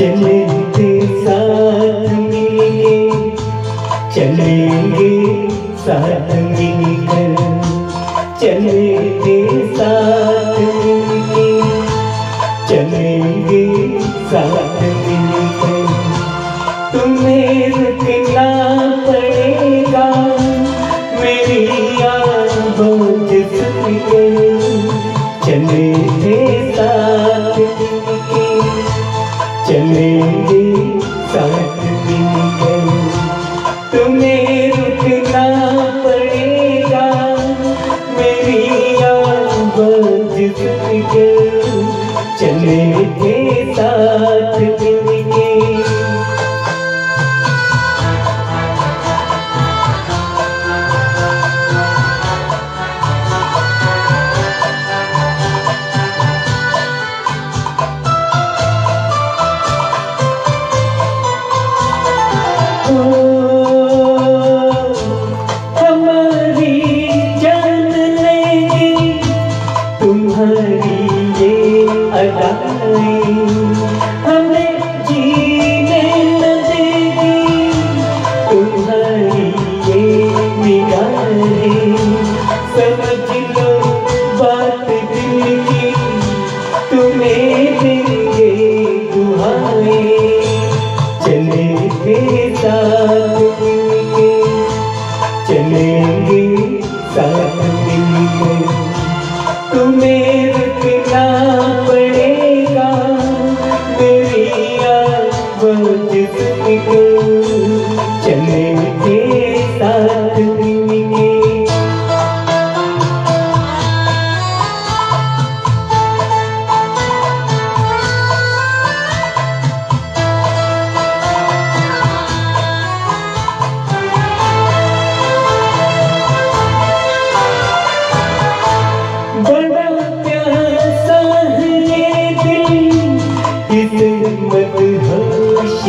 चलते साथ मिलके चलेंगे साथ मिलकर चलते साथ मिलके चलेंगे साथ मिलकर तुम्हें रुकना पड़ेगा मेरी आवाज़ सुनकर चलेंगे साथ मिलके चलेंगे साथ मिलके। हमारी साथ मिलके चलेंगे साथ आवाज़ सुनकर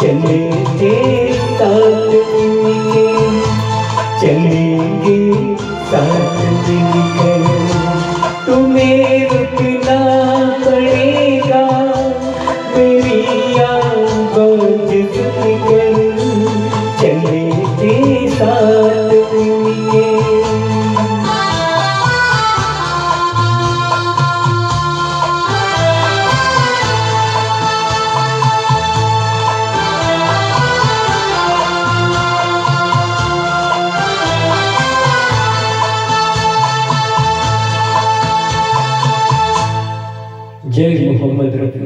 चलेंगे साथ मिलके चलेंगे साथ मिलकर तुम्हें रुकना पड़ेगा मेरी आवाज़ सुनकर 谢谢。